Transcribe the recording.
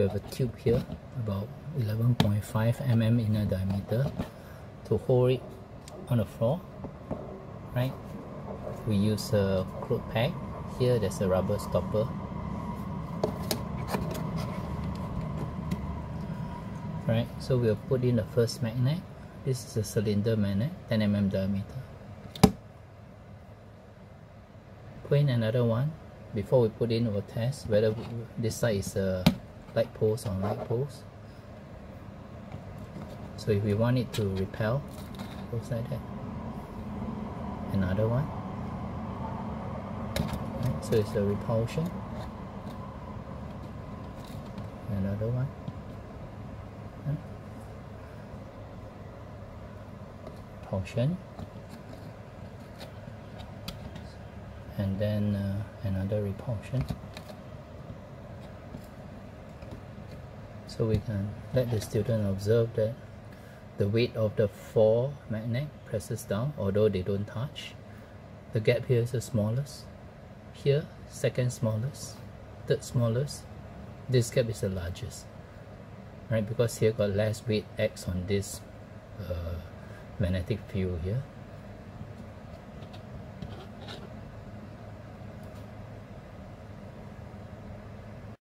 we have a tube here about 11.5 mm inner diameter to hold it on the floor right? We use a cloth peg here there's a rubber stopper. Right so we'll put in the first magnet. This is a cylinder magnet 10 mm diameter. Put in another one. Before we put in we'll test whether this side is a like poles on like poles. So if we want it to repel goes like that another one. Right, so it's a repulsion. Another one. Repulsion. And then uh, another repulsion so we can let the student observe that the weight of the four magnet presses down although they don't touch. The gap here is the smallest. Here second smallest. Third smallest. This gap is the largest right? Because here got less weight acts on this uh, magnetic field here